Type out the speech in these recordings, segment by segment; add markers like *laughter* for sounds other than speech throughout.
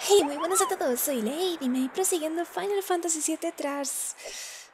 Hey, muy buenas a todos, soy Lady May, prosiguiendo Final Fantasy VII tras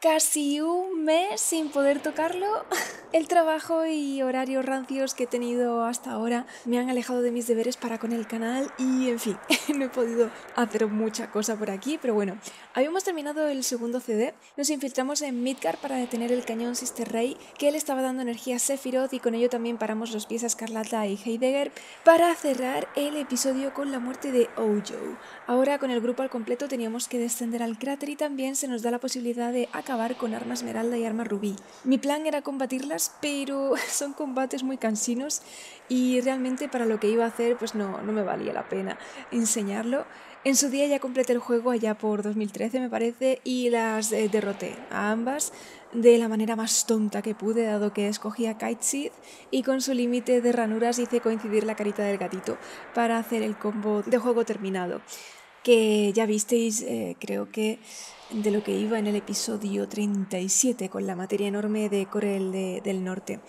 casi un mes sin poder tocarlo. *laughs* El trabajo y horarios rancios que he tenido hasta ahora me han alejado de mis deberes para con el canal y en fin, *laughs* no he podido hacer mucha cosa por aquí, pero bueno, habíamos terminado el segundo CD, nos infiltramos en Midgar para detener el cañón Sister Ray, que le estaba dando energía a Sephiroth y con ello también paramos los pies a Escarlata y Heidegger para cerrar el episodio con la muerte de Ojo. Ahora con el grupo al completo teníamos que descender al cráter y también se nos da la posibilidad de acabar con arma esmeralda y arma rubí. Mi plan era combatirlas pero *laughs* son combates muy cansinos y realmente para lo que iba a hacer pues no, no me valía la pena enseñarlo. En su día ya completé el juego allá por 2013 me parece y las eh, derroté a ambas de la manera más tonta que pude dado que escogí a Kite y con su límite de ranuras hice coincidir la carita del gatito para hacer el combo de juego terminado que ya visteis eh, creo que de lo que iba en el episodio 37 con la materia enorme de Corel del Norte.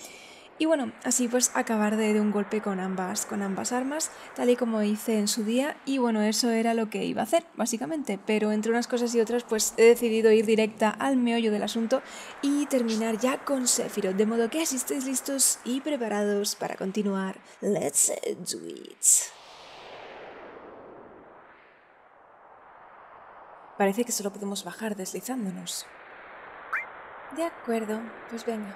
Y bueno, así pues acabar de, un golpe con ambas, con ambas armas, tal y como hice en su día, y bueno, eso era lo que iba a hacer, básicamente, pero entre unas cosas y otras pues he decidido ir directa al meollo del asunto y terminar ya con Sephiroth, de modo que si estáis listos y preparados para continuar, let's do it. Parece que solo podemos bajar deslizándonos. De acuerdo, pues venga.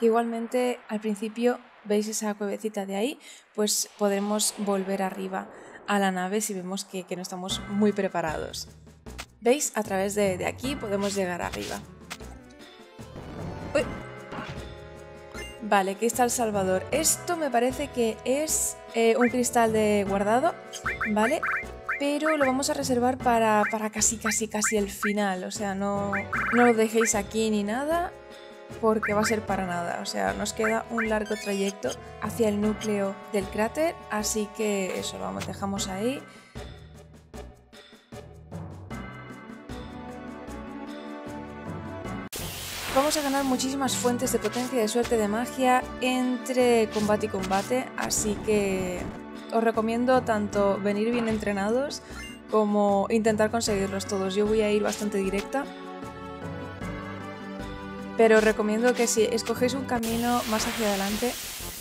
Igualmente, al principio, ¿veis esa cuevecita de ahí? Pues podremos volver arriba a la nave si vemos que, que no estamos muy preparados. ¿Veis? A través de, de aquí podemos llegar arriba. Uy. Vale, el Salvador. Esto me parece que es eh, un cristal de guardado, ¿vale? Pero lo vamos a reservar para, para, casi, casi, casi el final. O sea, no, no lo dejéis aquí ni nada porque va a ser para nada. O sea, nos queda un largo trayecto hacia el núcleo del cráter, así que eso lo vamos, dejamos ahí. Vamos a ganar muchísimas fuentes de potencia y de suerte de magia entre combate y combate, así que os recomiendo tanto venir bien entrenados como intentar conseguirlos todos. Yo voy a ir bastante directa. Pero os recomiendo que si escogéis un camino más hacia adelante,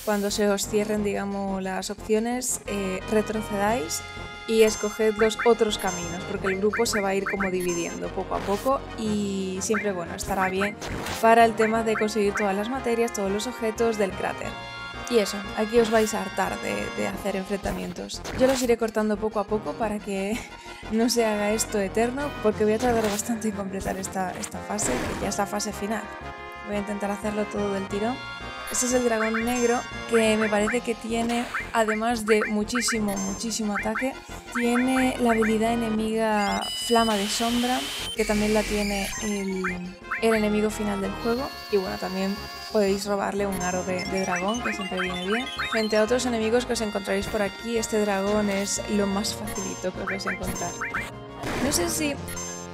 cuando se os cierren, digamos, las opciones, eh, retrocedáis y escoged los otros caminos, porque el grupo se va a ir como dividiendo poco a poco y siempre, bueno, estará bien para el tema de conseguir todas las materias, todos los objetos del cráter. Y eso, aquí os vais a hartar de, hacer enfrentamientos. Yo los iré cortando poco a poco para que *laughs* no se haga esto eterno, porque voy a tardar bastante en completar esta, esta fase, que ya es la fase final. Voy a intentar hacerlo todo del tirón. Este es el dragón negro que me parece que tiene, además de muchísimo, muchísimo ataque, tiene la habilidad enemiga Flama de Sombra, que también la tiene el, el enemigo final del juego. Y bueno, también podéis robarle un aro de, dragón, que siempre viene bien. Frente a otros enemigos que os encontraréis por aquí, este dragón es lo más facilito que os vais a encontrar. No sé si...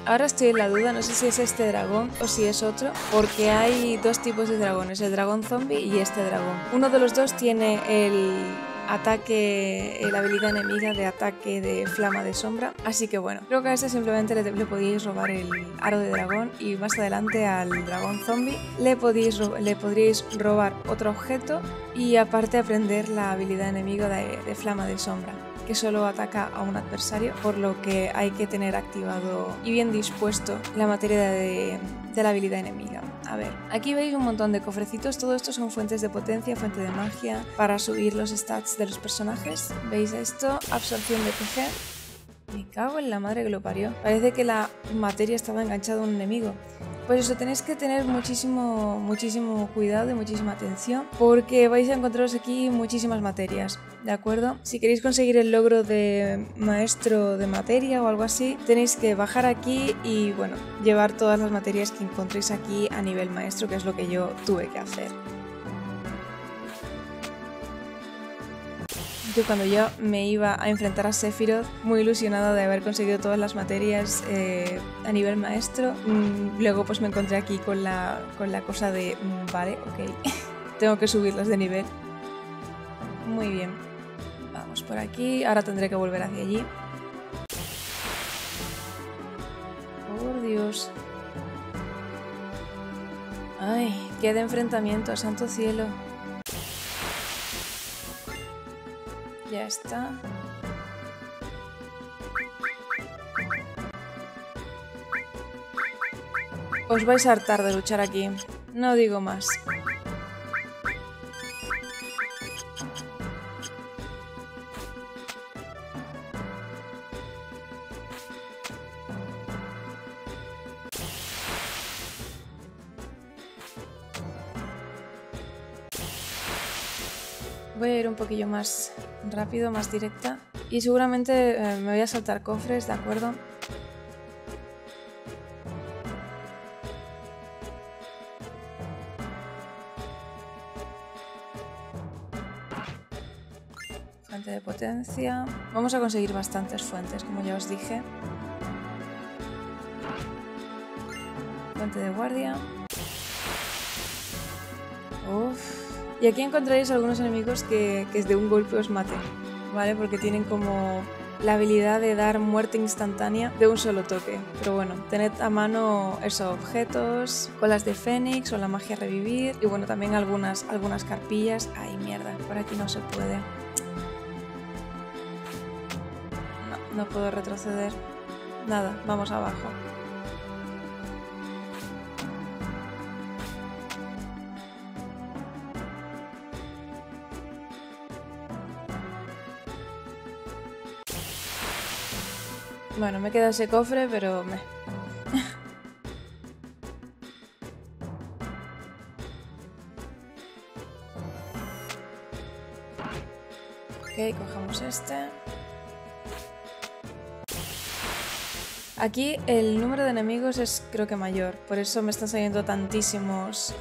Ahora estoy en la duda, no sé si es este dragón o si es otro, porque hay dos tipos de dragones, el dragón zombie y este dragón. Uno de los dos tiene el ataque, la habilidad enemiga de ataque de flama de sombra. Así que bueno, creo que a este simplemente le, le podíais robar el aro de dragón y más adelante al dragón zombie le, podéis, le podríais robar otro objeto y aparte aprender la habilidad enemiga de, flama de sombra que solo ataca a un adversario, por lo que hay que tener activado y bien dispuesto la materia de la habilidad enemiga. A ver, aquí veis un montón de cofrecitos, todo esto son fuentes de potencia, fuente de magia, para subir los stats de los personajes. ¿Veis esto? Absorción de PG. Me cago en la madre que lo parió. Parece que la materia estaba enganchada a un enemigo. Pues eso, tenéis que tener muchísimo, muchísimo cuidado y muchísima atención porque vais a encontraros aquí muchísimas materias, ¿de acuerdo? Si queréis conseguir el logro de maestro de materia o algo así, tenéis que bajar aquí y, bueno, llevar todas las materias que encontréis aquí a nivel maestro, que es lo que yo tuve que hacer. Cuando yo me iba a enfrentar a Sephiroth, muy ilusionada de haber conseguido todas las materias eh, a nivel maestro, mm, luego pues me encontré aquí con la, con la cosa de, mm, vale, ok, *laughs* tengo que subirlas de nivel. Muy bien, vamos por aquí, ahora tendré que volver hacia allí. Por Dios. Ay, qué de enfrentamiento, santo cielo. Ya está. Os vais a hartar de luchar aquí. No digo más. Voy a ir un poquillo más rápido, más directa. Y seguramente eh, me voy a saltar cofres, ¿de acuerdo? Fuente de potencia. Vamos a conseguir bastantes fuentes, como ya os dije. Fuente de guardia. Uf. Y aquí encontraréis algunos enemigos que, que de un golpe os maten, ¿vale? Porque tienen como la habilidad de dar muerte instantánea de un solo toque. Pero bueno, tened a mano esos objetos, colas de fénix o la magia revivir. Y bueno, también algunas, algunas carpillas. Ay, mierda, por aquí no se puede. No, no puedo retroceder. Nada, vamos abajo. Bueno, me queda ese cofre, pero me... ok, cogemos este. Aquí el número de enemigos es creo que mayor, por eso me están saliendo tantísimos,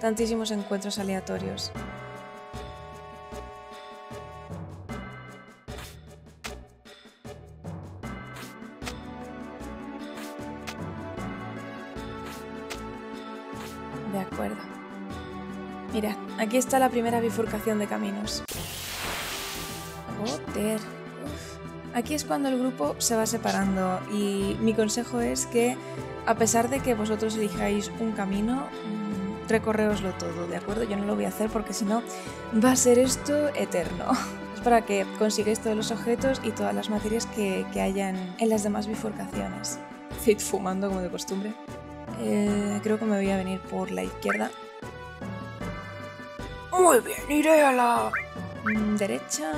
tantísimos encuentros aleatorios. Aquí está la primera bifurcación de caminos. Joder. Aquí es cuando el grupo se va separando y mi consejo es que a pesar de que vosotros elijáis un camino, mm, recorreoslo todo, ¿de acuerdo? Yo no lo voy a hacer porque si no va a ser esto eterno. *laughs* Es para que consigáis todos los objetos y todas las materias que, que hayan en las demás bifurcaciones. Fit fumando como de costumbre. Eh, creo que me voy a venir por la izquierda. Muy bien, iré a la... Mm, derecha.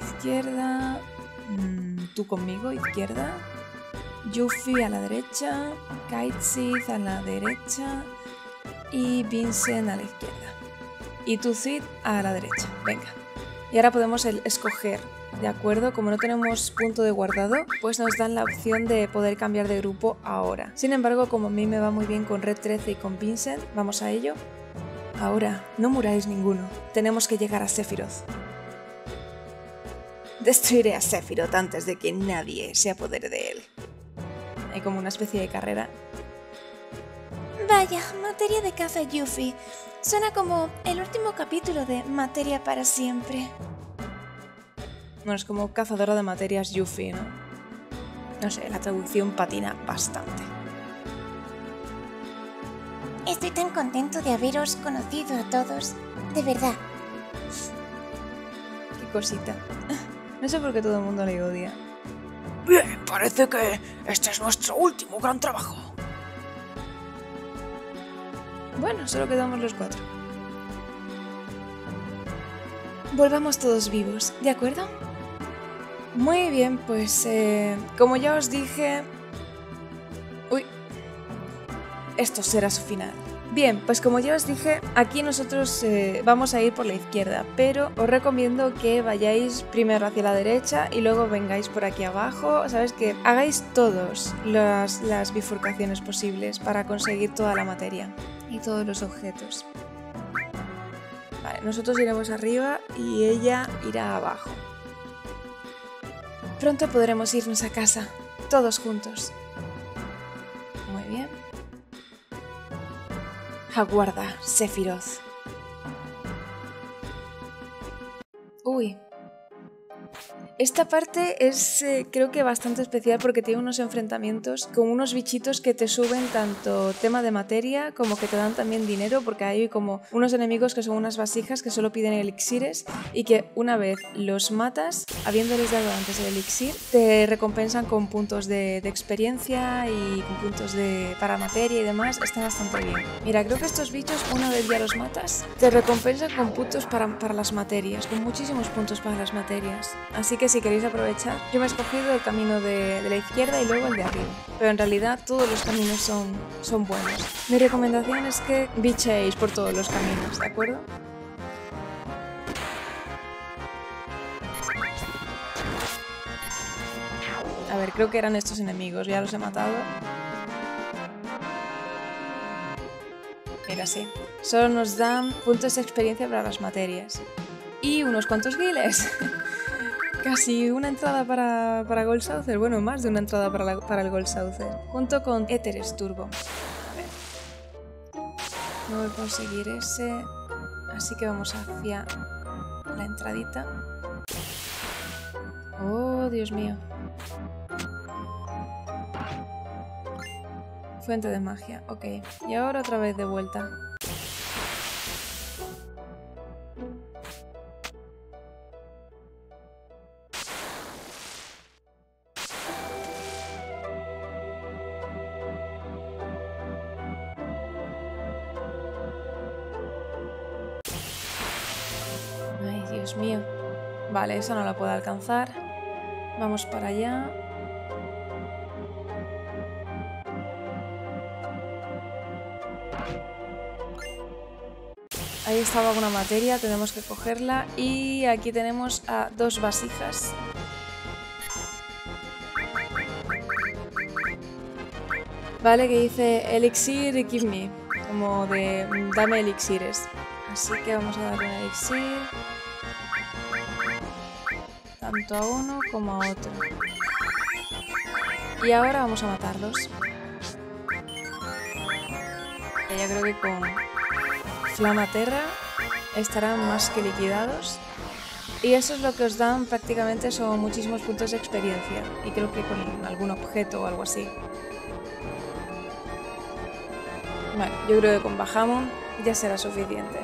Izquierda. Mm, tú conmigo, izquierda. Yuffie a la derecha. Kaitsid a la derecha. Y Vincent a la izquierda. Y tú, Cid, a la derecha. Venga. Y ahora podemos el- escoger, ¿de acuerdo? Como no tenemos punto de guardado, pues nos dan la opción de poder cambiar de grupo ahora. Sin embargo, como a mí me va muy bien con Red 13 y con Vincent, vamos a ello. Ahora, no muráis ninguno. Tenemos que llegar a Sephiroth. Destruiré a Sephiroth antes de que nadie se apodere de él. Hay como una especie de carrera. Vaya, materia de caza Yuffie. Suena como el último capítulo de Materia para siempre. Bueno, es como cazadora de materias Yuffie, ¿no? No sé, la traducción patina bastante. Estoy tan contento de haberos conocido a todos. De verdad. Qué cosita. *laughs* No sé por qué todo el mundo le odia. Bien, parece que este es nuestro último gran trabajo. Bueno, solo quedamos los cuatro. Volvamos todos vivos, ¿de acuerdo? Muy bien, pues eh, como ya os dije... Esto será su final. Bien, pues como ya os dije, aquí nosotros eh, vamos a ir por la izquierda, pero os recomiendo que vayáis primero hacia la derecha y luego vengáis por aquí abajo, ¿sabes? Que hagáis todos las, las bifurcaciones posibles para conseguir toda la materia y todos los objetos. Vale, nosotros iremos arriba y ella irá abajo. Pronto podremos irnos a casa, todos juntos. Muy bien. Aguarda, Sephiroth. Uy. Esta parte es eh, creo que bastante especial porque tiene unos enfrentamientos con unos bichitos que te suben tanto tema de materia como que te dan también dinero porque hay como unos enemigos que son unas vasijas que solo piden elixires y que una vez los matas, habiéndoles dado antes el elixir, te recompensan con puntos de, experiencia y con puntos de para materia y demás. Está bastante bien. Mira, creo que estos bichos una vez ya los matas, te recompensan con puntos para las materias, con muchísimos puntos para las materias. Así que si queréis aprovechar, yo me he escogido el camino de, la izquierda y luego el de arriba. Pero en realidad todos los caminos son, buenos. Mi recomendación es que bichéis por todos los caminos, ¿de acuerdo? A ver, creo que eran estos enemigos, ya los he matado. Mira, sí. Solo nos dan puntos de experiencia para las materias. Y unos cuantos guiles. *laughs* Casi una entrada para, para Gold Saucer. Bueno, más de una entrada para, para el Gold Saucer. Junto con Éteres Turbo. No voy a conseguir ese. Así que vamos hacia la entradita. Oh, Dios mío. Fuente de magia, ok. Y ahora otra vez de vuelta. Esa no la puedo alcanzar. Vamos para allá. Ahí estaba una materia, tenemos que cogerla. Y aquí tenemos a dos vasijas. Vale, que dice elixir, give me. Como de dame elixires. Así que vamos a darle elixir. Tanto a uno como a otro. Y ahora vamos a matarlos. Ya creo que con Flamaterra estarán más que liquidados. Y eso es lo que os dan prácticamente son muchísimos puntos de experiencia. Y creo que con algún objeto o algo así. Vale, yo creo que con Bahamon ya será suficiente.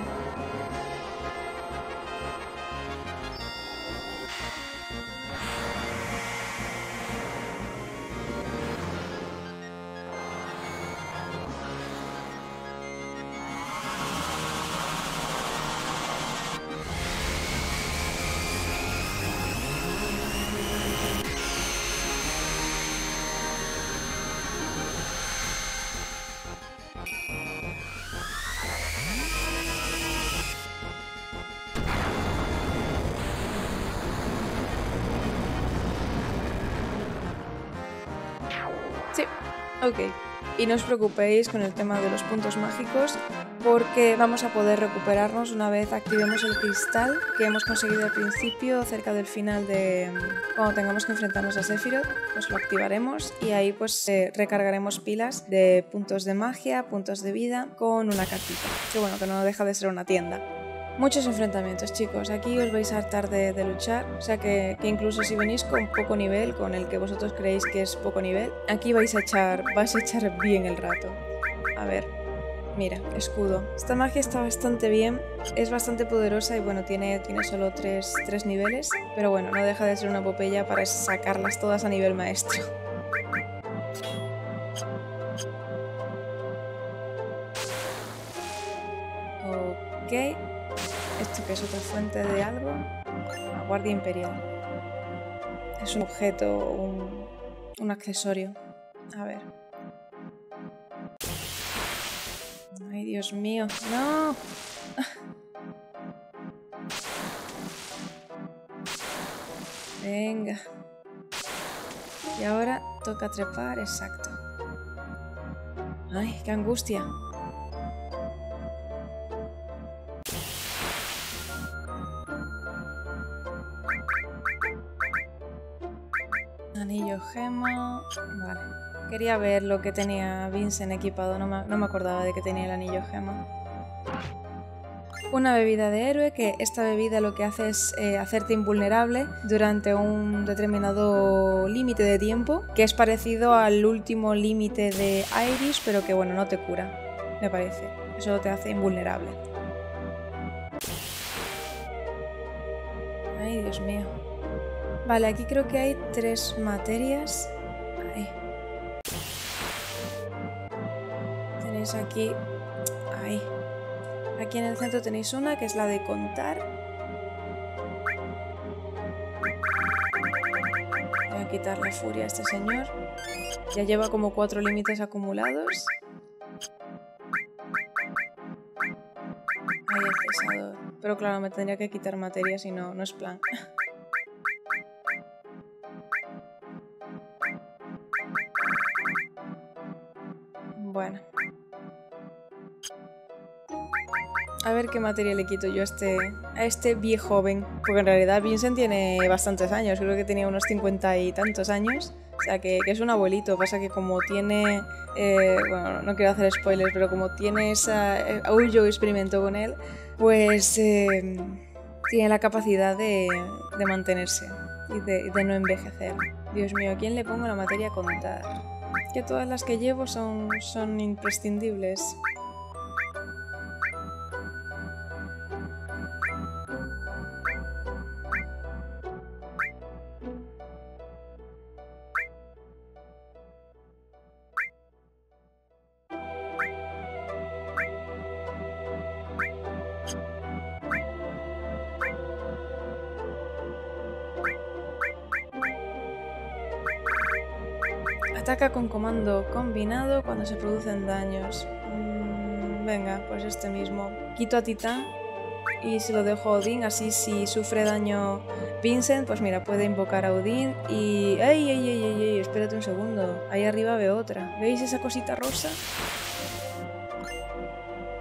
Ok. Y no os preocupéis con el tema de los puntos mágicos porque vamos a poder recuperarnos una vez activemos el cristal que hemos conseguido al principio cerca del final de mm, cuando tengamos que enfrentarnos a Sephiroth, pues lo activaremos y ahí pues eh, recargaremos pilas de puntos de magia, puntos de vida con una cartita. Que bueno, que no deja de ser una tienda. Muchos enfrentamientos, chicos. Aquí os vais a hartar de, de luchar. O sea que, incluso si venís con poco nivel, con el que vosotros creéis que es poco nivel, aquí vais a echar, vais a echar bien el rato. A ver. Mira, escudo. Esta magia está bastante bien, es bastante poderosa y bueno, tiene, tiene solo tres, tres niveles, pero bueno, no deja de ser una epopeya para sacarlas todas a nivel maestro. Ok. ¿Esto que es otra fuente de algo? La Guardia Imperial. Es un objeto, un, un accesorio. A ver. Ay, Dios mío. ¡No! *laughs* Venga. Y ahora toca trepar, exacto. Ay, qué angustia. Anillo gema. Vale. Quería ver lo que tenía Vincent equipado. No me, no me acordaba de que tenía el anillo gema. Una bebida de héroe, que esta bebida lo que hace es eh, hacerte invulnerable durante un determinado límite de tiempo, que es parecido al último límite de Iris, pero que bueno, no te cura, me parece. Eso te hace invulnerable. Ay, Dios mío. Vale, aquí creo que hay tres materias. Ahí. Tenéis aquí... Ahí. Aquí en el centro tenéis una que es la de contar. Voy a quitar la furia a este señor. Ya lleva como cuatro límites acumulados. Ahí el cesador. Pero claro, me tendría que quitar materia si no, no es plan. *laughs* A ver qué materia le quito yo a este, a este viejo joven. Porque en realidad Vincent tiene bastantes años. Creo que tenía unos 50 y tantos años. O sea, que, que es un abuelito. Pasa que como tiene... eh, bueno, no quiero hacer spoilers, pero como tiene esa... eh, aún yo experimento con él, pues... eh, tiene la capacidad de, de mantenerse y de, de no envejecer. Dios mío, ¿a quién le pongo la materia a contar? Que todas las que llevo son, son imprescindibles. Con comando combinado cuando se producen daños. Mm, venga, pues este mismo. Quito a Titán y se lo dejo a Odín, así si sufre daño Vincent, pues mira, puede invocar a Odín y... ¡Ey, ey, ey, ey, ey! Espérate un segundo. Ahí arriba veo otra. ¿Veis esa cosita rosa?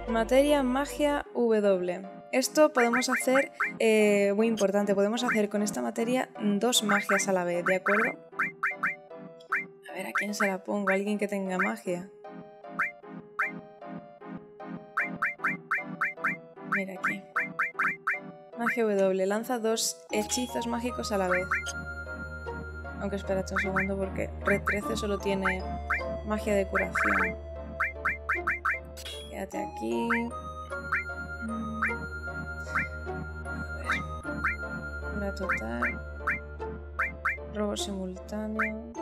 Materia, magia, W. Esto podemos hacer, eh, muy importante, podemos hacer con esta materia dos magias a la vez, ¿de acuerdo? A ver, ¿a quién se la pongo? ¿Alguien que tenga magia? Mira aquí. Magia W. Lanza dos hechizos mágicos a la vez. Aunque espérate un segundo porque Red 13 solo tiene magia de curación. Quédate aquí. Mm. A ver. Cura total. Robo simultáneo.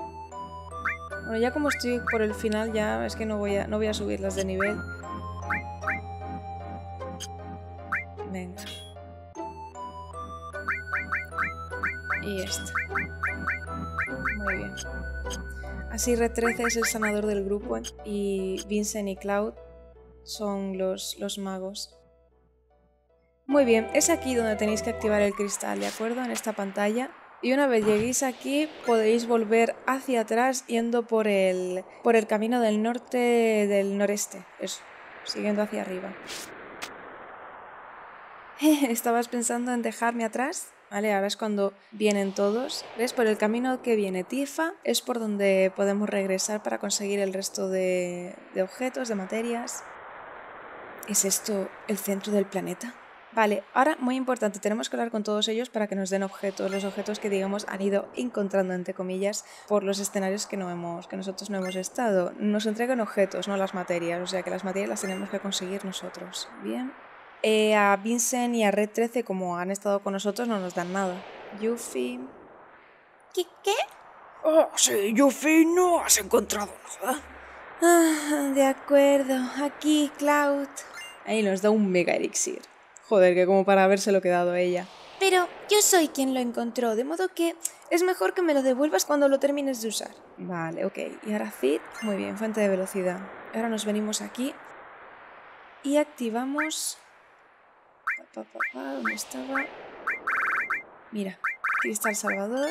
Bueno, ya como estoy por el final, ya es que no voy a, no voy a subirlas de nivel. Venga. Y este. Muy bien. Así Red 13 es el sanador del grupo y Vincent y Cloud son los, los magos. Muy bien, es aquí donde tenéis que activar el cristal, ¿de acuerdo? En esta pantalla. Y una vez lleguéis aquí, podéis volver hacia atrás yendo por el, por el camino del norte del noreste. Eso, siguiendo hacia arriba. *laughs* ¿Estabas pensando en dejarme atrás? Vale, ahora es cuando vienen todos. ¿Ves? Por el camino que viene Tifa es por donde podemos regresar para conseguir el resto de, de objetos, de materias. ¿Es esto el centro del planeta? Vale, ahora muy importante, tenemos que hablar con todos ellos para que nos den objetos, los objetos que digamos han ido encontrando entre comillas por los escenarios que no hemos, que nosotros no hemos estado. Nos entregan objetos, no las materias, o sea que las materias las tenemos que conseguir nosotros. Bien. Eh, a Vincent y a Red 13, como han estado con nosotros, no nos dan nada. Yuffie. ¿Qué? ¿Qué? Oh, sí, Yuffie, no has encontrado nada. Ah, de acuerdo. Aquí, Cloud. Ahí nos da un mega elixir. Joder, que como para habérselo quedado ella. Pero yo soy quien lo encontró, de modo que es mejor que me lo devuelvas cuando lo termines de usar. Vale, ok. Y ahora Cid. Muy bien, fuente de velocidad. Ahora nos venimos aquí y activamos... Pa, pa, pa, ¿Dónde estaba? Mira, cristal salvador.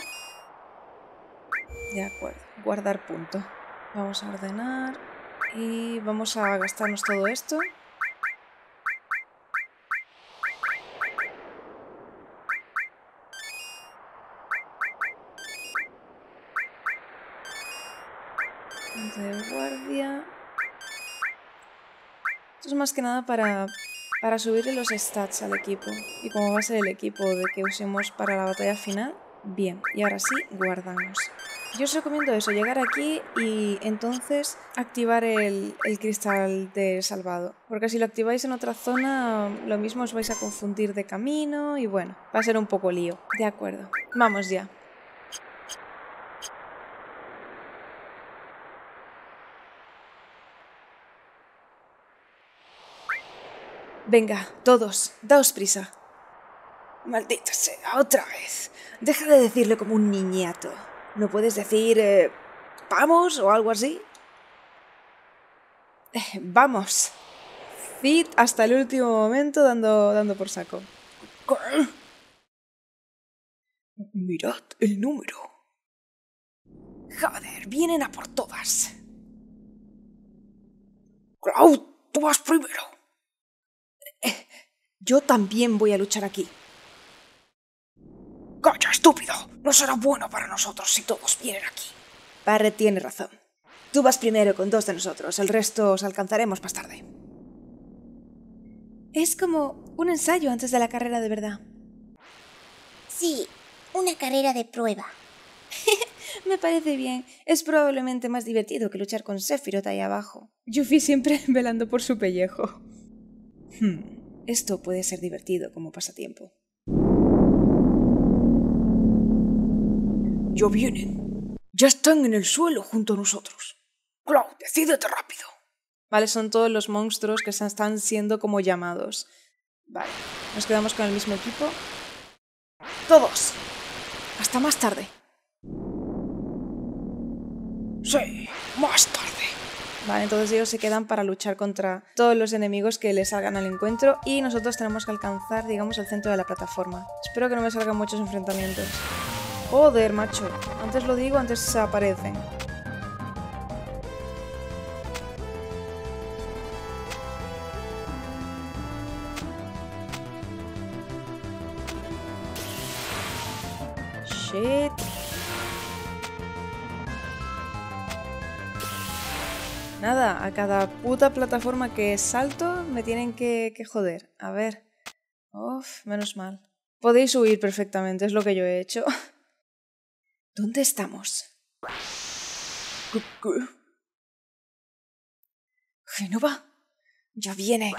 De acuerdo, guardar punto. Vamos a ordenar y vamos a gastarnos todo esto. Guardia. Esto es más que nada para para subirle los stats al equipo. Y como va a ser el equipo de que usemos para la batalla final, bien. Y ahora sí, guardamos. Yo os recomiendo eso, llegar aquí y entonces activar el, el, cristal de salvado. Porque si lo activáis en otra zona, lo mismo os vais a confundir de camino y bueno, va a ser un poco lío. De acuerdo, vamos ya. Venga, todos, daos prisa. Maldita sea, otra vez. Deja de decirle como un niñato. ¿No puedes decir eh, vamos o algo así? Eh, vamos. Fit hasta el último momento dando, dando por saco. Mirad el número. Joder, vienen a por todas. Cloud, tú vas primero. Yo también voy a luchar aquí. ¡Calla, estúpido! No será bueno para nosotros si todos vienen aquí. Barret tiene razón. Tú vas primero con dos de nosotros, el resto os alcanzaremos más tarde. Es como un ensayo antes de la carrera de verdad. Sí, una carrera de prueba. *laughs* Me parece bien. Es probablemente más divertido que luchar con Sephiroth ahí abajo. Yuffie siempre *laughs* velando por su pellejo. Hmm, esto puede ser divertido como pasatiempo. Ya vienen. Ya están en el suelo junto a nosotros. Cloud, decídete rápido. Vale, son todos los monstruos que se están siendo como llamados. Vale, nos quedamos con el mismo equipo. Todos. Hasta más tarde. Sí, más tarde. Vale, entonces ellos se quedan para luchar contra todos los enemigos que les salgan al encuentro y nosotros tenemos que alcanzar, digamos, el centro de la plataforma. Espero que no me salgan muchos enfrentamientos. Joder, macho. Antes lo digo, antes se aparecen. Shit. Nada, a cada puta plataforma que salto me tienen que, que joder. A ver. Uf, menos mal. Podéis huir perfectamente, es lo que yo he hecho. *laughs* ¿Dónde estamos? Genova. Ya viene.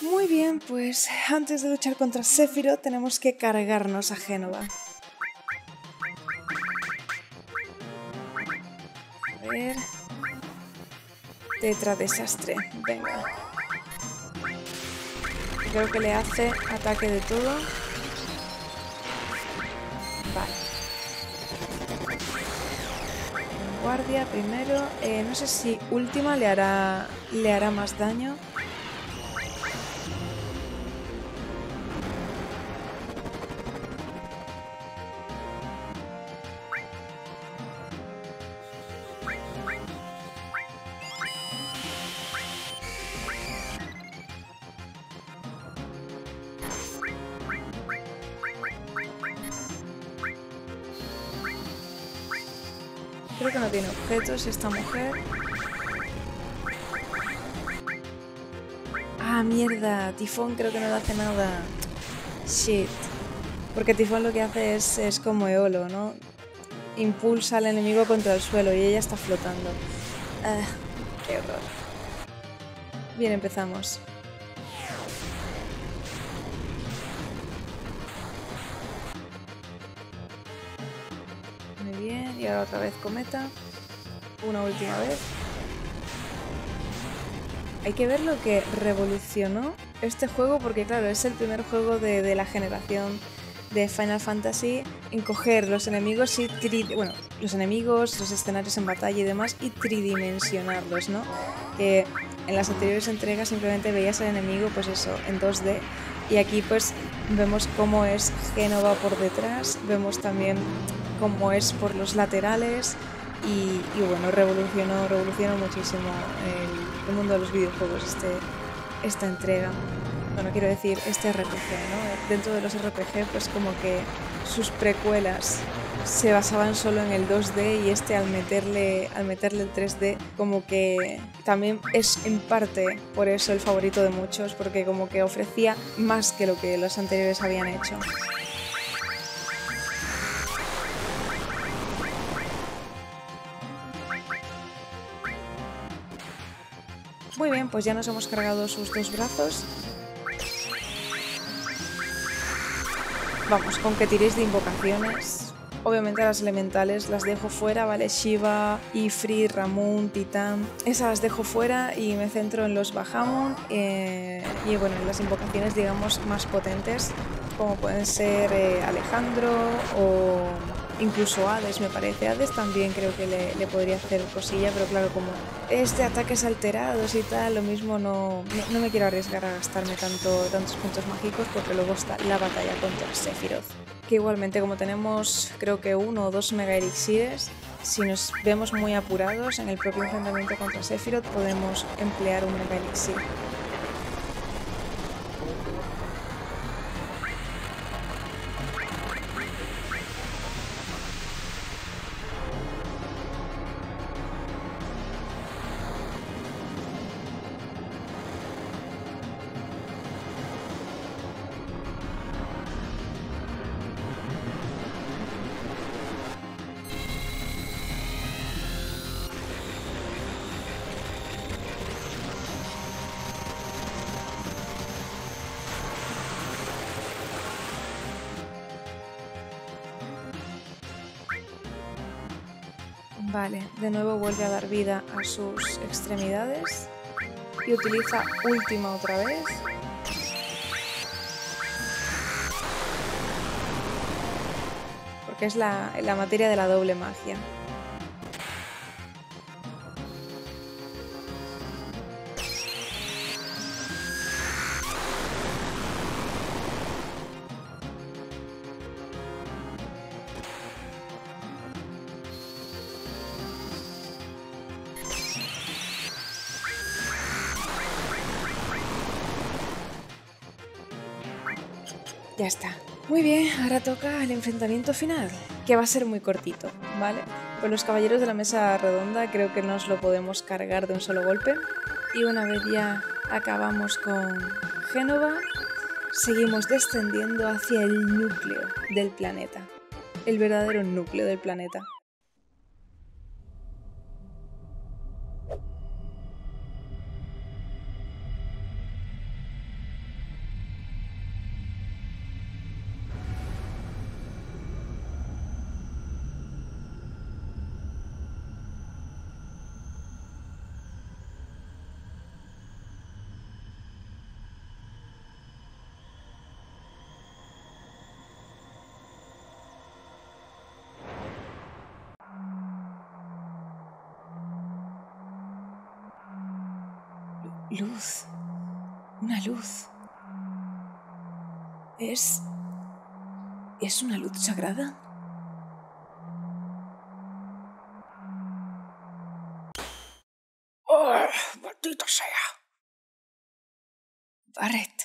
Muy bien, pues antes de luchar contra Sephiroth tenemos que cargarnos a Génova. Tetra desastre. Venga. Creo que le hace ataque de todo. Vale. Guardia primero. Eh, no sé si última le hará, le hará más daño. Esta mujer. Ah, mierda. Tifón creo que no le hace nada. Shit. Porque Tifón lo que hace es, es como Eolo, ¿no? Impulsa al enemigo contra el suelo y ella está flotando. Ah, qué horror. Bien, empezamos. Muy bien, y ahora otra vez cometa. Una última vez. Hay que ver lo que revolucionó este juego porque claro, es el primer juego de, de la generación de Final Fantasy en coger los enemigos y bueno, los enemigos, los escenarios en batalla y demás y tridimensionarlos, ¿no? Que en las anteriores entregas simplemente veías al enemigo pues eso, en 2D y aquí pues vemos cómo es Génova por detrás, vemos también cómo es por los laterales y, y bueno, revolucionó, revolucionó muchísimo el, el, mundo de los videojuegos este, esta entrega. Bueno, quiero decir, este RPG, ¿no? Dentro de los RPG, pues como que sus precuelas se basaban solo en el 2D y este al meterle, al meterle el 3D como que también es en parte por eso el favorito de muchos, porque como que ofrecía más que lo que los anteriores habían hecho. Muy bien, pues ya nos hemos cargado sus dos brazos. Vamos, con que tiréis de invocaciones. Obviamente las elementales las dejo fuera, ¿vale? Shiva, Ifri, Ramun, Titán. Esas las dejo fuera y me centro en los Bahamon eh, y bueno, en las invocaciones digamos más potentes, como pueden ser eh, Alejandro o incluso Hades me parece. Hades también creo que le, podría hacer cosilla, pero claro, como es de ataques alterados y tal, lo mismo no, no, me quiero arriesgar a gastarme tanto, tantos puntos mágicos porque luego está la batalla contra Sephiroth. Que igualmente como tenemos creo que uno o dos mega elixires, si nos vemos muy apurados en el propio enfrentamiento contra Sephiroth podemos emplear un mega elixir. Vale, de nuevo vuelve a dar vida a sus extremidades y utiliza última otra vez. Porque es la, la materia de la doble magia. Toca el enfrentamiento final, que va a ser muy cortito, ¿vale? Pues los caballeros de la mesa redonda creo que nos lo podemos cargar de un solo golpe. Y una vez ya acabamos con Génova, seguimos descendiendo hacia el núcleo del planeta. El verdadero núcleo del planeta. Luz. ¿Es... ¿Es una luz sagrada? ¡Oh! ¡Maldito sea! Barret.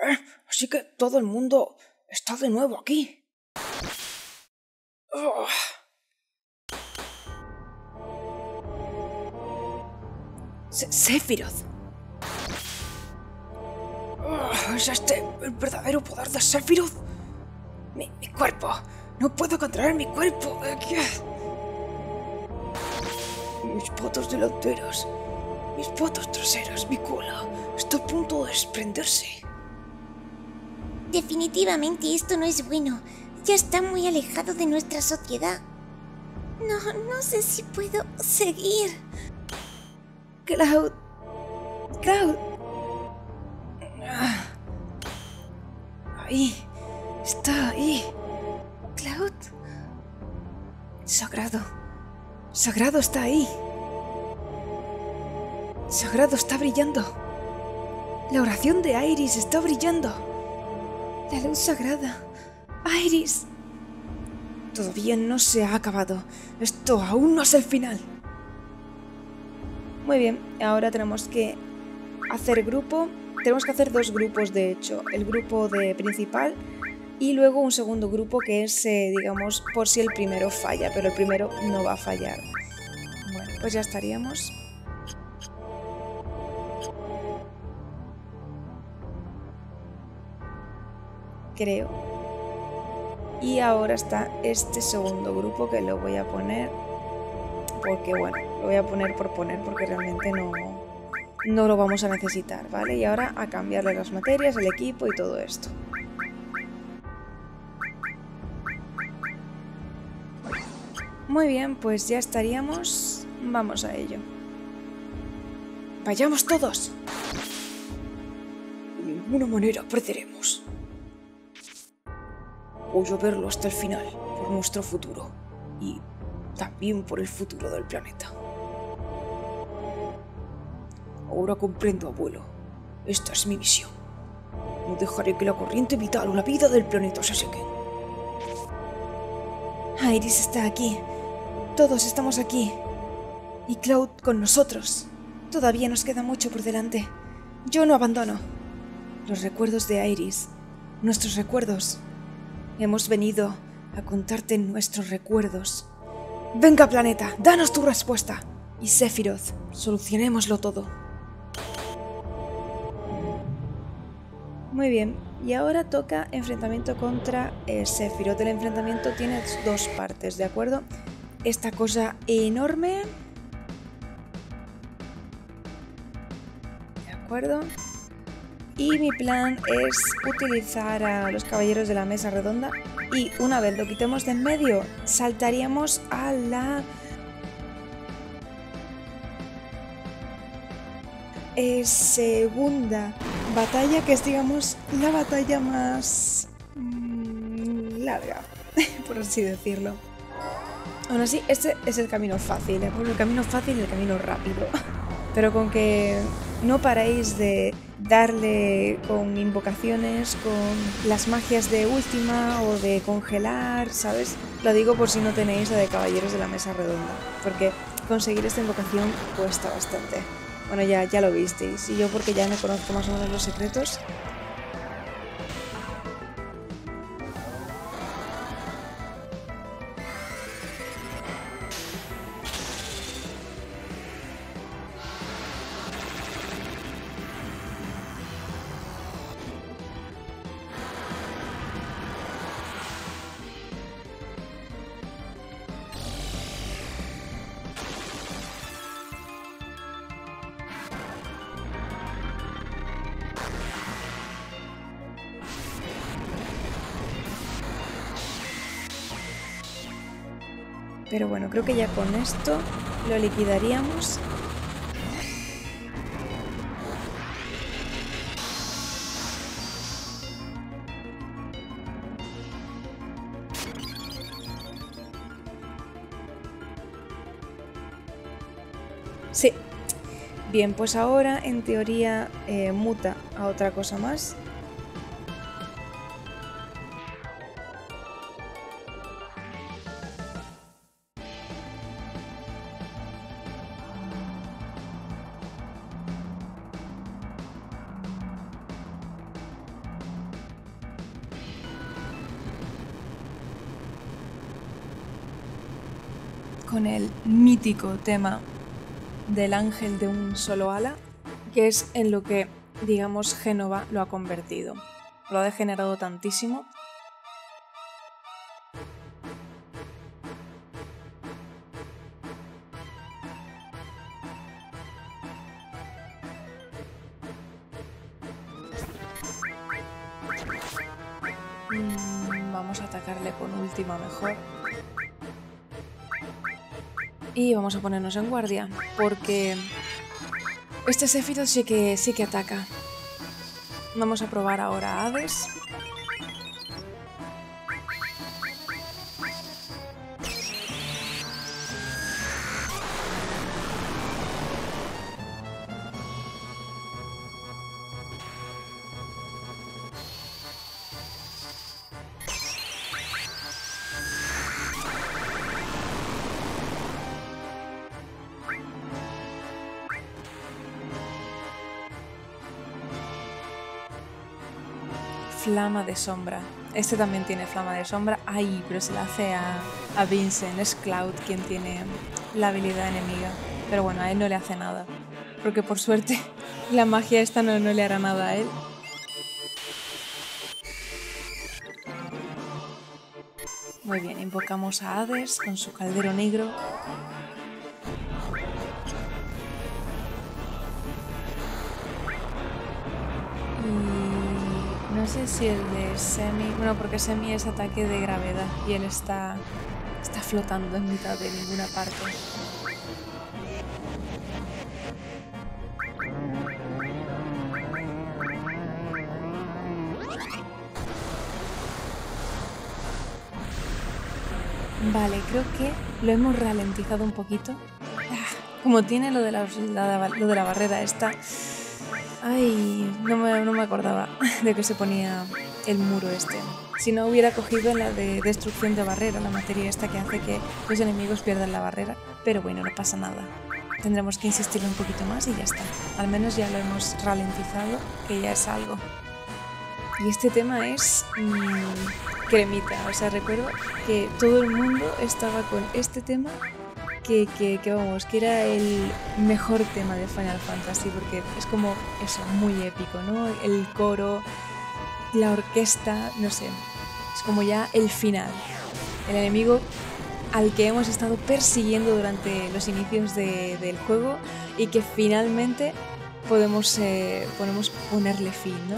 ¿Eh? Así que todo el mundo está de nuevo aquí. Oh. Sephiroth. ¿Es este el verdadero poder de Sephiroth? Mi, cuerpo. No puedo controlar mi cuerpo. Mis potos delanteros. Mis potos traseros. Mi cola. Está a punto de desprenderse. Definitivamente esto no es bueno. Ya está muy alejado de nuestra sociedad. No, no sé si puedo seguir. Cloud. Cloud. Ahí. Está ahí. Cloud. Sagrado. Sagrado está ahí. Sagrado está brillando. La oración de Iris está brillando. La luz sagrada. Iris. Todavía no se ha acabado. Esto aún no es el final. Muy bien, ahora tenemos que hacer grupo. Tenemos que hacer dos grupos, de hecho. El grupo de principal y luego un segundo grupo que es, eh, digamos, por si el primero falla, pero el primero no va a fallar. Bueno, pues ya estaríamos. Creo. Y ahora está este segundo grupo que lo voy a poner porque, bueno, lo voy a poner por poner porque realmente no, no lo vamos a necesitar, ¿vale? Y ahora a cambiarle las materias, el equipo y todo esto. Muy bien, pues ya estaríamos. Vamos a ello. ¡Vayamos todos! De ninguna manera perderemos. Voy a verlo hasta el final, por nuestro futuro. Y también por el futuro del planeta. Ahora comprendo, abuelo. Esta es mi misión. No dejaré que la corriente vital o la vida del planeta se sequen. Iris está aquí. Todos estamos aquí. Y Cloud con nosotros. Todavía nos queda mucho por delante. Yo no abandono. Los recuerdos de Iris. Nuestros recuerdos. Hemos venido a contarte nuestros recuerdos. Venga, planeta, danos tu respuesta. Y Sephiroth, solucionémoslo todo. Muy bien, y ahora toca enfrentamiento contra eh, Sephiroth. El enfrentamiento tiene dos partes, ¿de acuerdo? esta cosa enorme. De acuerdo. Y mi plan es utilizar a los caballeros de la mesa redonda y una vez lo quitemos de en medio, saltaríamos a la... Eh, segunda batalla, que es digamos la batalla más mm, larga, *laughs* por así decirlo. Aún así, este es el camino fácil, ¿eh? el camino fácil y el camino rápido. *laughs* Pero con que no paréis de darle con invocaciones, con las magias de última o de congelar, ¿sabes? Lo digo por si no tenéis la de caballeros de la mesa redonda, porque conseguir esta invocación cuesta bastante. Bueno, ya, ya lo visteis, y yo porque ya me conozco más o menos los secretos, Pero bueno, creo que ya con esto lo liquidaríamos. Sí. Bien, pues ahora en teoría eh, muta a otra cosa más. Tema del ángel de un solo ala, que es en lo que, digamos, Génova lo ha convertido. Lo ha degenerado tantísimo. Mm, vamos a atacarle con última mejor. Y vamos a ponernos en guardia, porque este Sephiroth sí que, sí que ataca. Vamos a probar ahora a Hades. Flama de sombra. Este también tiene flama de sombra. Ay, pero se la hace a, a Vincent. Es Cloud quien tiene la habilidad enemiga. Pero bueno, a él no le hace nada. Porque por suerte *laughs* la magia esta no, no le hará nada a él. Muy bien, invocamos a Hades con su caldero negro. Si el de Semi... Bueno, porque Semi es ataque de gravedad y él está, está flotando en mitad de ninguna parte. Vale, creo que lo hemos ralentizado un poquito. Ah, como tiene lo de la, lo de la barrera esta. Ay, no me, no me acordaba *laughs* de que se ponía el muro este. Si no hubiera cogido la de destrucción de barrera, la materia esta que hace que los enemigos pierdan la barrera. Pero bueno, no pasa nada. Tendremos que insistir un poquito más y ya está. Al menos ya lo hemos ralentizado, que ya es algo. Y este tema es mm, cremita. O sea, recuerdo que todo el mundo estaba con este tema que, vamos, que era el mejor tema de Final Fantasy porque es como eso, muy épico, ¿no? El coro, la orquesta, no sé, es como ya el final. El enemigo al que hemos estado persiguiendo durante los inicios de- del juego y que finalmente podemos, eh, podemos ponerle fin, ¿no?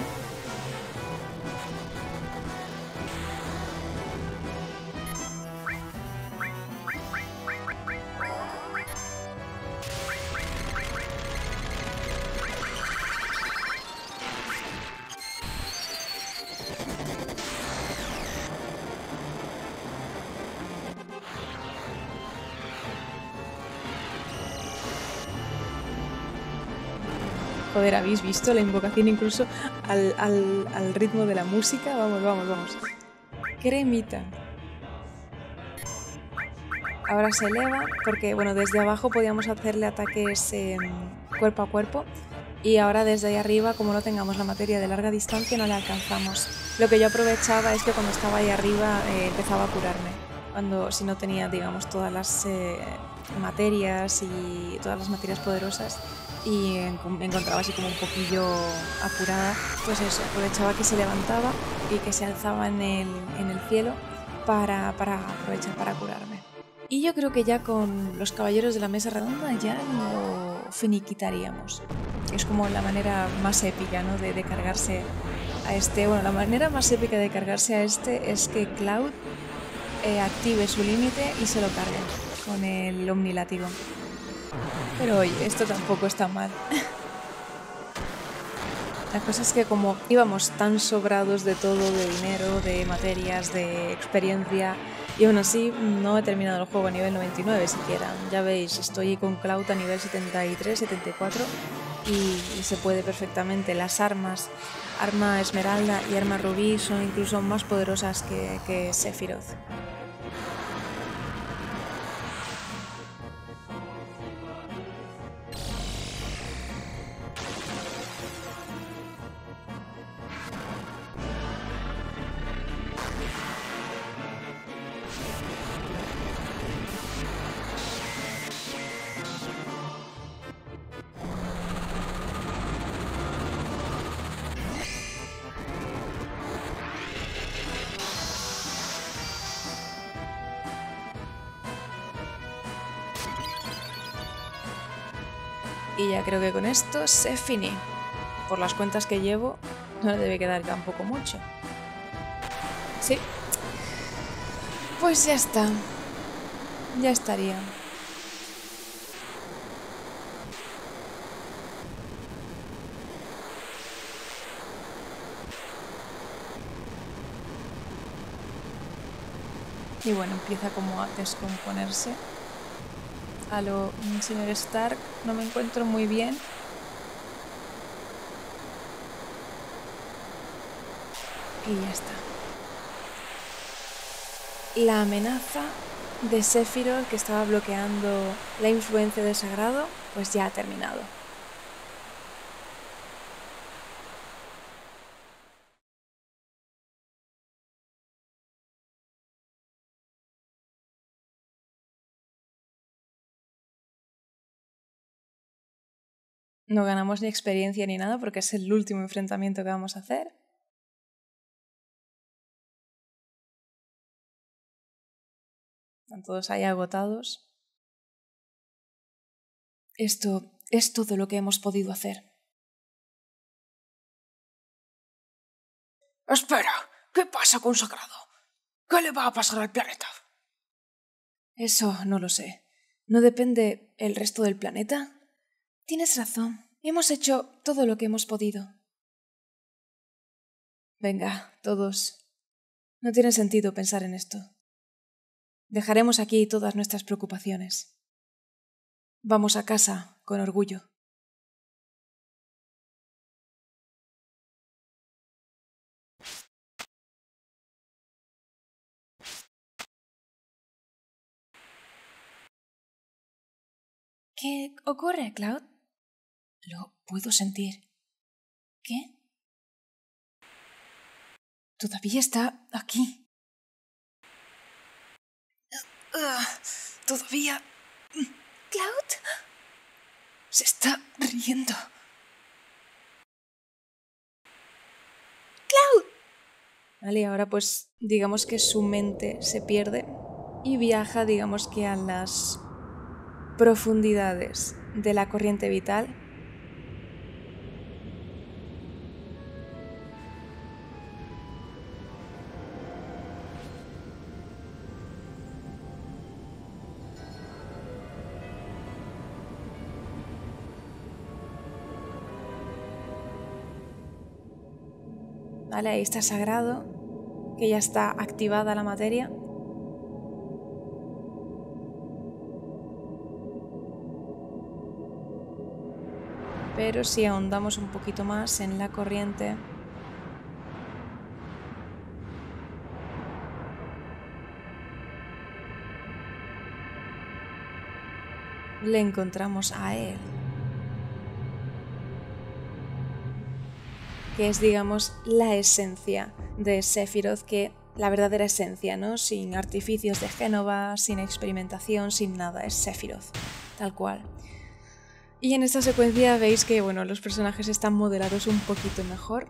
Joder, ¿habéis visto la invocación incluso al, al- al ritmo de la música? Vamos, vamos, vamos. Cremita. Ahora se eleva porque, bueno, desde abajo podíamos hacerle ataques em, cuerpo a cuerpo y ahora desde ahí arriba, como no tengamos la materia de larga distancia, no le alcanzamos. Lo que yo aprovechaba es que cuando estaba ahí arriba eh, empezaba a curarme. Cuando, si no tenía, digamos, todas las eh, materias y todas las materias poderosas y me encontraba así como un poquillo apurada, pues eso, aprovechaba que se levantaba y que se alzaba en el, en el cielo para, para aprovechar para curarme. Y yo creo que ya con los caballeros de la mesa redonda ya lo finiquitaríamos. Es como la manera más épica ¿no? de, de cargarse a este. Bueno, la manera más épica de cargarse a este es que Cloud eh, active su límite y se lo cargue con el omnilátigo. Pero oye, esto tampoco está mal. La cosa es que como íbamos tan sobrados de todo, de dinero, de materias, de experiencia, y aún así no he terminado el juego a nivel 99 siquiera. Ya veis, estoy con Cloud a nivel 73, 74 y, se puede perfectamente. Las armas, arma esmeralda y arma rubí son incluso más poderosas que, que Sephiroth. Esto se finí. Por las cuentas que llevo, no le debe quedar tampoco mucho. Sí. Pues ya está. Ya estaría. Y bueno, empieza como a descomponerse. A lo mm, señor Stark no me encuentro muy bien. y ya está. La amenaza de Sephiroth que estaba bloqueando la influencia del sagrado, pues ya ha terminado. No ganamos ni experiencia ni nada porque es el último enfrentamiento que vamos a hacer. Están todos ahí agotados. Esto es todo lo que hemos podido hacer. Espera, ¿qué pasa, consagrado? ¿Qué le va a pasar al planeta? Eso no lo sé. ¿No depende el resto del planeta? Tienes razón. Hemos hecho todo lo que hemos podido. Venga, todos. No tiene sentido pensar en esto. Dejaremos aquí todas nuestras preocupaciones. Vamos a casa con orgullo. ¿Qué ocurre, Cloud? Lo puedo sentir. ¿Qué? Todavía está aquí. Todavía... ¿Cloud? Se está riendo. ¡Cloud! Vale, ahora pues digamos que su mente se pierde y viaja, digamos que a las profundidades de la corriente vital. Vale, ahí está sagrado, que ya está activada la materia. pero si ahondamos un poquito más en la corriente, le encontramos a él, que es, digamos, la esencia de Sephiroth, que la verdadera esencia, ¿no? Sin artificios de Génova, sin experimentación, sin nada, es Sephiroth, tal cual. Y en esta secuencia veis que bueno, los personajes están modelados un poquito mejor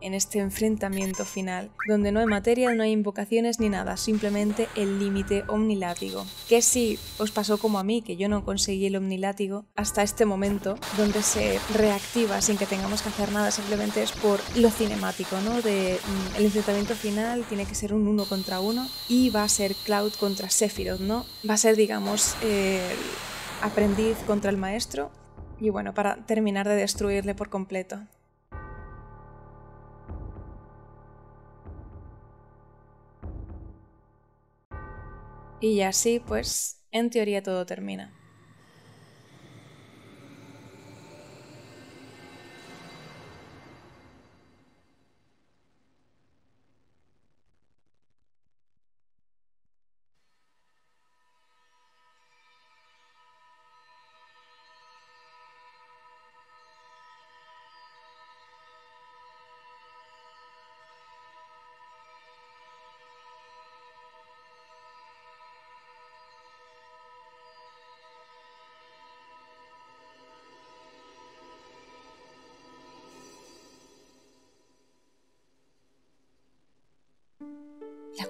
en este enfrentamiento final, donde no hay materia, no hay invocaciones ni nada, simplemente el límite omnilátigo. Que si os pasó como a mí, que yo no conseguí el omnilátigo hasta este momento, donde se reactiva sin que tengamos que hacer nada, simplemente es por lo cinemático, ¿no? De mm, el enfrentamiento final tiene que ser un uno contra uno y va a ser Cloud contra Sephiroth, ¿no? Va a ser, digamos, el aprendiz contra el maestro y bueno, para terminar de destruirle por completo. Y así, pues, en teoría todo termina.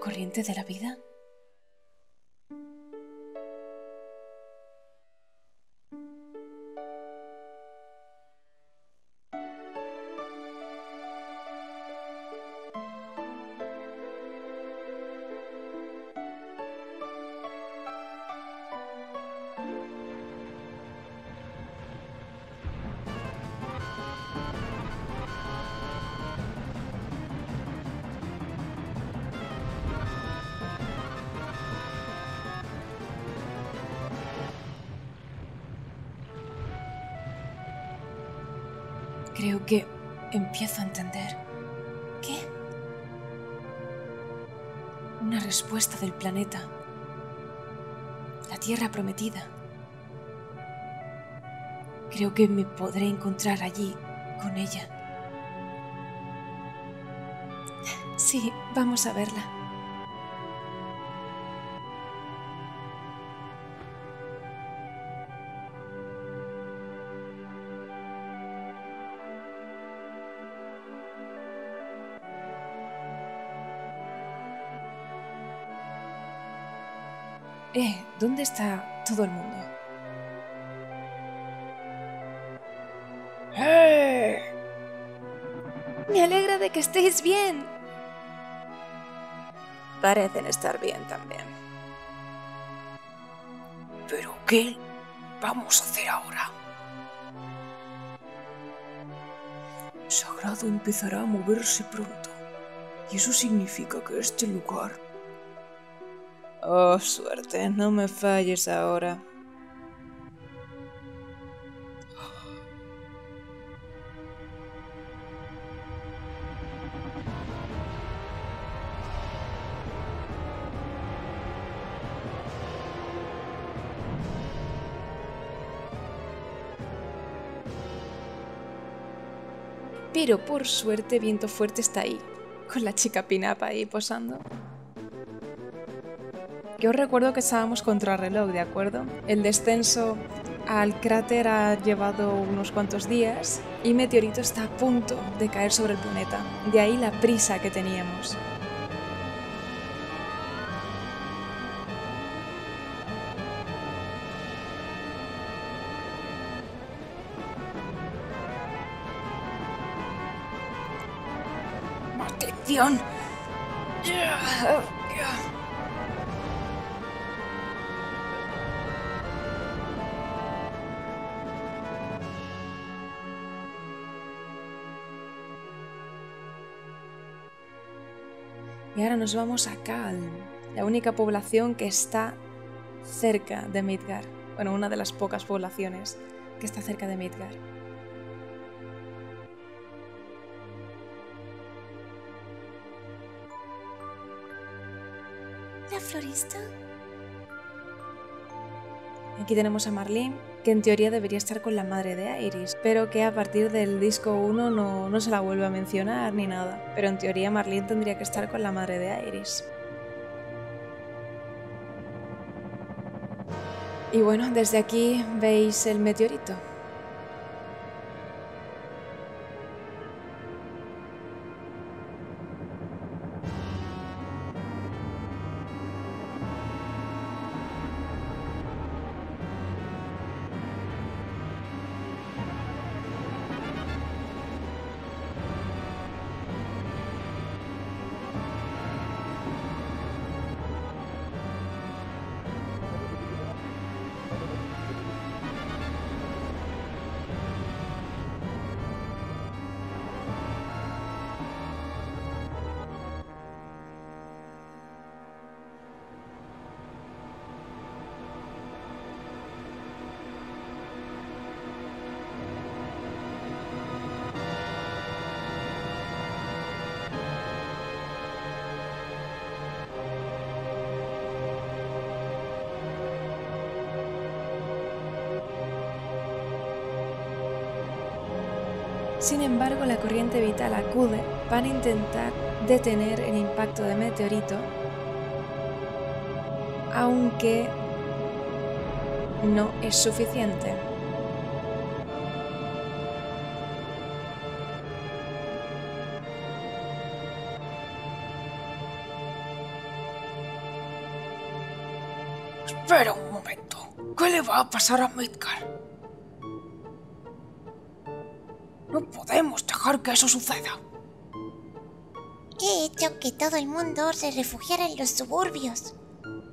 Corriente de la vida? Prometida. Creo que me podré encontrar allí con ella. Sí, vamos a verla. ¿Dónde está todo el mundo? ¡Eh! Me alegra de que estéis bien. Parecen estar bien también. ¿Pero qué vamos a hacer ahora? Sagrado empezará a moverse pronto. Y eso significa que este lugar... Oh, suerte, no me falles ahora. Pero por suerte Viento Fuerte está ahí, con la chica Pinapa ahí posando. Yo recuerdo que estábamos contra reloj, ¿de acuerdo? El descenso al cráter ha llevado unos cuantos días y Meteorito está a punto de caer sobre el planeta. De ahí la prisa que teníamos. ¡Atención! Nos vamos a Kalm, la única población que está cerca de Midgar. Bueno, una de las pocas poblaciones que está cerca de Midgar. ¿La florista? Aquí tenemos a Marlene, que en teoría debería estar con la madre de Iris, pero que a partir del disco 1 no, no se la vuelve a mencionar ni nada. Pero en teoría Marlene tendría que estar con la madre de Iris. Y bueno, desde aquí veis el meteorito. Vital acude para intentar detener el impacto de meteorito, aunque no es suficiente. Espera un momento. ¿Qué le va a pasar a Midgar? Dejar que eso suceda. He hecho que todo el mundo se refugiara en los suburbios.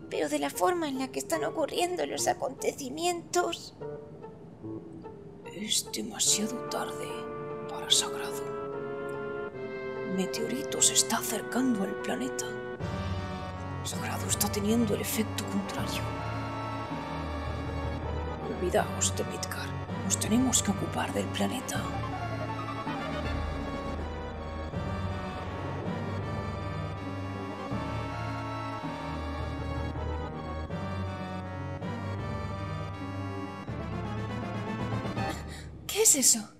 Pero de la forma en la que están ocurriendo los acontecimientos... Es demasiado tarde para Sagrado. Meteorito se está acercando al planeta. Sagrado está teniendo el efecto contrario. Olvidaos de Midgar. Nos tenemos que ocupar del planeta. Eso?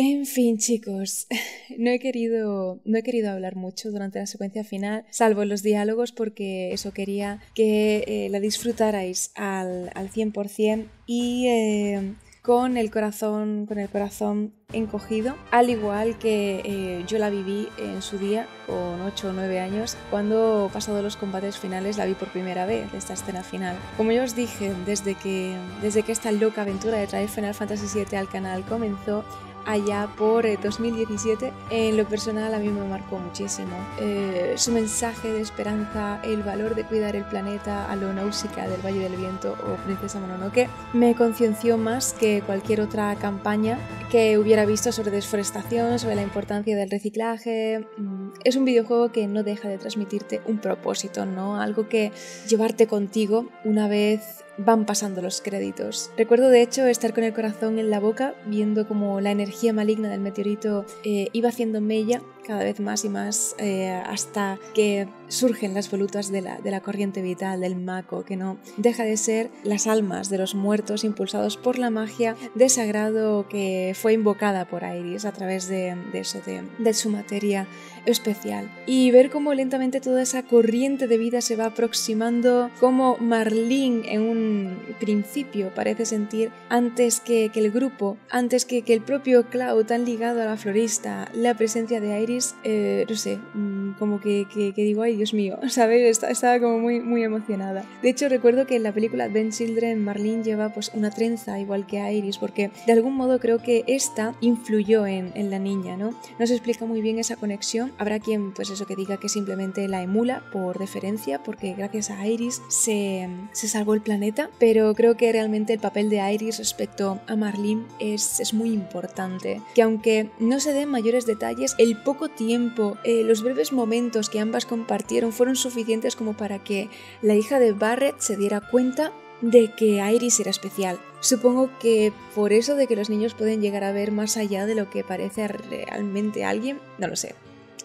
En fin, chicos, *laughs* no he querido, no he querido hablar mucho durante la secuencia final, salvo los diálogos, porque eso quería que eh, la disfrutarais al, al 100% y eh, con el corazón, con el corazón encogido, al igual que eh, yo la viví en su día, con 8 o 9 años, cuando pasado los combates finales la vi por primera vez, esta escena final. Como ya os dije, desde que, desde que esta loca aventura de traer Final Fantasy VII al canal comenzó, allá por 2017, en lo personal a mí me marcó muchísimo. Eh, su mensaje de esperanza, el valor de cuidar el planeta a lo Nausicaa del Valle del Viento o Princesa Mononoke, me concienció más que cualquier otra campaña que hubiera visto sobre desforestación, sobre la importancia del reciclaje. Mm, Es un videojuego que no deja de transmitirte un propósito, ¿no? Algo que llevarte contigo una vez van pasando los créditos. Recuerdo de hecho estar con el corazón en la boca viendo como la energía maligna del meteorito eh, iba haciendo mella cada vez más y más eh, hasta que surgen las volutas de la, de la corriente vital del Mako, que no deja de ser las almas de los muertos impulsados por la magia de sagrado que fue invocada por Iris a través de, de eso, de, de su materia especial. Y ver cómo lentamente toda esa corriente de vida se va aproximando, como Marlene en un principio parece sentir antes que, que el grupo, antes que, que el propio Cloud tan ligado a la florista, la presencia de Iris, eh, no sé, mm, como que, que, que digo, ay Dios mío, *laughs* ¿sabes? Estaba, como muy, muy emocionada. De hecho, recuerdo que en la película Ben Children, Marlene lleva pues una trenza igual que Iris, porque de algún modo creo que esta influyó en, en la niña, ¿no? No se explica muy bien esa conexión. Habrá quien, pues eso, que diga que simplemente la emula por deferencia, porque gracias a Iris se, se salvó el planeta, pero creo que realmente el papel de Iris respecto a Marlene es, es muy importante. Que aunque no se den mayores detalles, el poco tiempo, eh, los breves momentos que ambas compartieron fueron suficientes como para que la hija de Barrett se diera cuenta de que Iris era especial. Supongo que por eso de que los niños pueden llegar a ver más allá de lo que parece realmente alguien, no lo sé.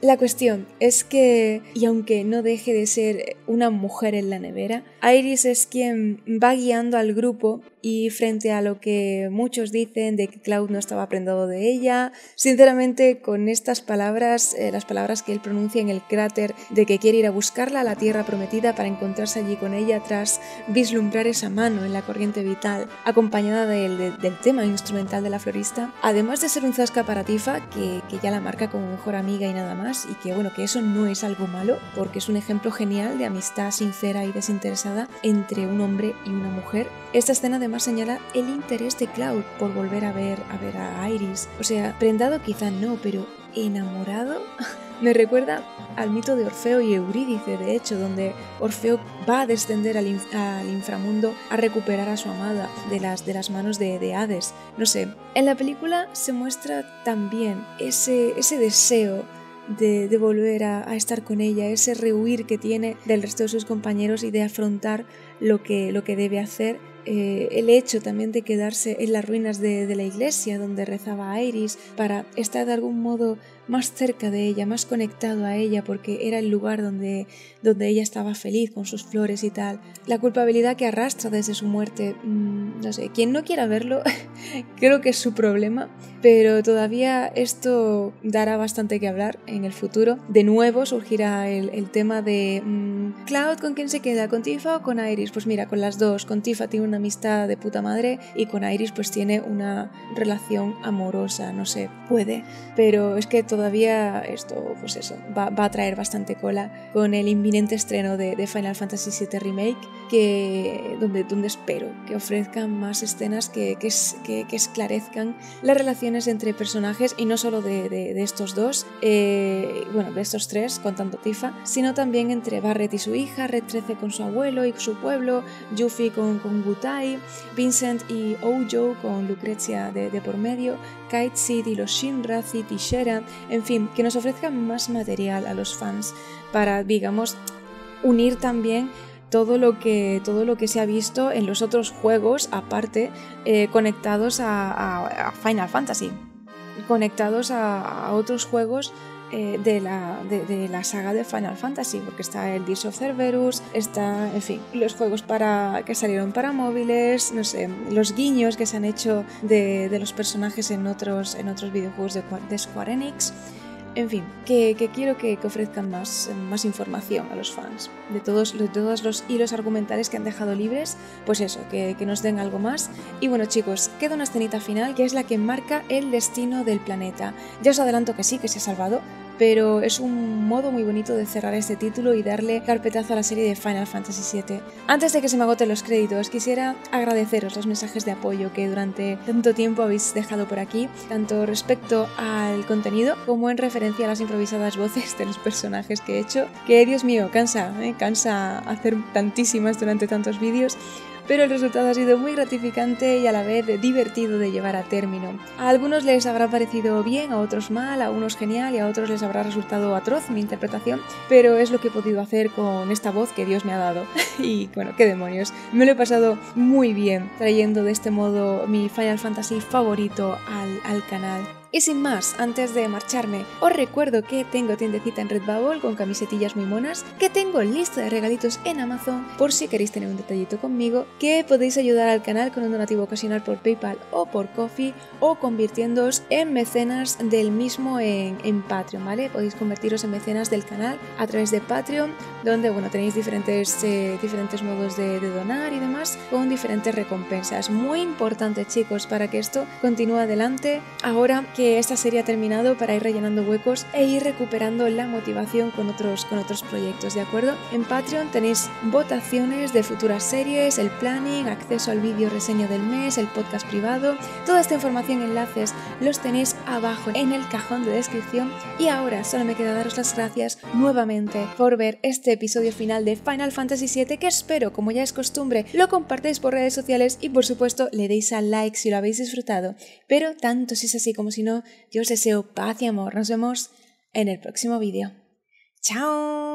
La cuestión es que, y aunque no deje de ser una mujer en la nevera, Iris es quien va guiando al grupo y frente a lo que muchos dicen de que Cloud no estaba prendado de ella, sinceramente con estas palabras, eh, las palabras que él pronuncia en el cráter de que quiere ir a buscarla a la tierra prometida para encontrarse allí con ella tras vislumbrar esa mano en la corriente vital, acompañada del, del, del tema instrumental de la florista, además de ser un zasca para Tifa, que, que ya la marca como mejor amiga y nada más, y que bueno, que eso no es algo malo, porque es un ejemplo genial de amistad sincera y desinteresada entre un hombre y una mujer. Esta escena además señala el interés de Cloud por volver a ver a, ver a Iris. O sea, prendado quizá no, pero enamorado. *laughs* Me recuerda al mito de Orfeo y Eurídice, de hecho, donde Orfeo va a descender al, inf al, inframundo a recuperar a su amada de las, de las manos de, de, Hades. No sé, en la película se muestra también ese, ese deseo de, de volver a, a, estar con ella, ese rehuir que tiene del resto de sus compañeros y de afrontar lo que, lo que debe hacer eh, el hecho también de quedarse en las ruinas de, de, la iglesia donde rezaba Iris para estar de algún modo más cerca de ella, más conectado a ella, porque era el lugar donde, donde ella estaba feliz con sus flores y tal. La culpabilidad que arrastra desde su muerte, mmm, no sé, quien no quiera verlo, *laughs* creo que es su problema, pero todavía esto dará bastante que hablar en el futuro. De nuevo surgirá el, el tema de mmm, Cloud, ¿con quién se queda? ¿Con Tifa o con Iris? Pues mira, con las dos. Con Tifa tiene una amistad de puta madre y con Iris pues tiene una relación amorosa, no sé, puede, pero es que todavía esto, pues eso, va, va, a traer bastante cola con el inminente estreno de, de Final Fantasy VII Remake, que, donde, donde espero que ofrezcan más escenas que, que, que, que esclarezcan las relaciones entre personajes y no solo de, de, de estos dos, eh, bueno, de estos tres, contando Tifa, sino también entre Barret y su hija, Red 13 con su abuelo y su pueblo, Yuffie con, con Gutai, Vincent y Ojo con Lucrecia de, de por medio, Kite Seed y los Shinra, Cid y Shera, en fin, que nos ofrezcan más material a los fans para, digamos, unir también todo lo que todo lo que se ha visto en los otros juegos aparte eh, conectados a, Final Fantasy conectados a otros juegos eh, de, la, de, la saga de Final Fantasy, porque está el Dish of Cerberus, está, en fin, los juegos para, que salieron para móviles, no sé, los guiños que se han hecho de, de los personajes en otros, en otros videojuegos de, Square Enix. En fin, que, quiero que, que, ofrezcan más, más información a los fans de todos, de todos los hilos argumentales que han dejado libres, pues eso, que, que, nos den algo más. Y bueno chicos, queda una escenita final que es la que marca el destino del planeta. Ya os adelanto que sí, que se ha salvado, pero es un modo muy bonito de cerrar este título y darle carpetazo a la serie de Final Fantasy VII. Antes de que se me agoten los créditos, quisiera agradeceros los mensajes de apoyo que durante tanto tiempo habéis dejado por aquí, tanto respecto al contenido como en referencia a las improvisadas voces de los personajes que he hecho, que Dios mío, cansa, ¿eh? cansa hacer tantísimas durante tantos vídeos pero el resultado ha sido muy gratificante y a la vez divertido de llevar a término. A algunos les habrá parecido bien, a otros mal, a unos genial y a otros les habrá resultado atroz mi interpretación, pero es lo que he podido hacer con esta voz que Dios me ha dado. *laughs* y bueno, qué demonios, me lo he pasado muy bien trayendo de este modo mi Final Fantasy favorito al, al canal. Y sin más, antes de marcharme, os recuerdo que tengo tiendecita en Redbubble con camisetillas muy monas, que tengo lista de regalitos en Amazon por si queréis tener un detallito conmigo, que podéis ayudar al canal con un donativo ocasional por PayPal o por Coffee o convirtiéndoos en mecenas del mismo en, Patreon, ¿vale? Podéis convertiros en mecenas del canal a través de Patreon, donde bueno, tenéis diferentes, eh, diferentes modos de, de donar y demás con diferentes recompensas. Muy importante chicos para que esto continúe adelante. Ahora que que esta serie ha terminado para ir rellenando huecos e ir recuperando la motivación con otros, con otros proyectos, ¿de acuerdo? En Patreon tenéis votaciones de futuras series, el planning, acceso al vídeo reseña del mes, el podcast privado. Toda esta información y enlaces los tenéis abajo en el cajón de descripción. Y ahora solo me queda daros las gracias nuevamente por ver este episodio final de Final Fantasy VII que espero, como ya es costumbre, lo compartáis por redes sociales y por supuesto le deis al like si lo habéis disfrutado. Pero tanto si es así como si no, yo os deseo paz y amor. Nos vemos en el próximo vídeo. ¡Chao!